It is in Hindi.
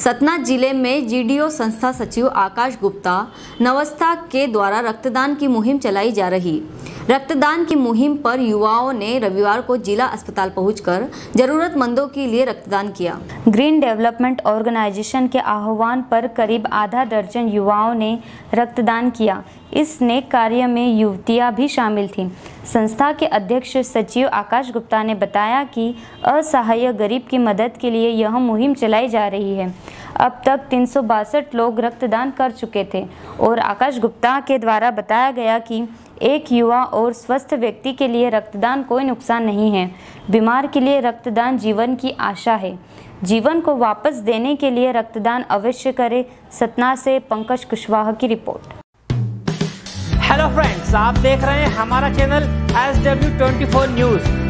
सतना ज़िले में जीडीओ संस्था सचिव आकाश गुप्ता नवस्था के द्वारा रक्तदान की मुहिम चलाई जा रही। रक्तदान की मुहिम पर युवाओं ने रविवार को जिला अस्पताल पहुंचकर जरूरतमंदों के लिए रक्तदान किया। ग्रीन डेवलपमेंट ऑर्गेनाइजेशन के आह्वान पर करीब आधा दर्जन युवाओं ने रक्तदान किया। इस नेक कार्य में युवतियाँ भी शामिल थीं। संस्था के अध्यक्ष सचिव आकाश गुप्ता ने बताया कि असहाय गरीब की मदद के लिए यह मुहिम चलाई जा रही है। अब तक तीन सौ बासठ लोग रक्तदान कर चुके थे। और आकाश गुप्ता के द्वारा बताया गया कि एक युवा और स्वस्थ व्यक्ति के लिए रक्तदान कोई नुकसान नहीं है। बीमार के लिए रक्तदान जीवन की आशा है। जीवन को वापस देने के लिए रक्तदान अवश्य करें, सतना से पंकज कुशवाहा की रिपोर्ट। हेलो फ्रेंड्स आप देख रहे हैं हमारा channel S W twenty four news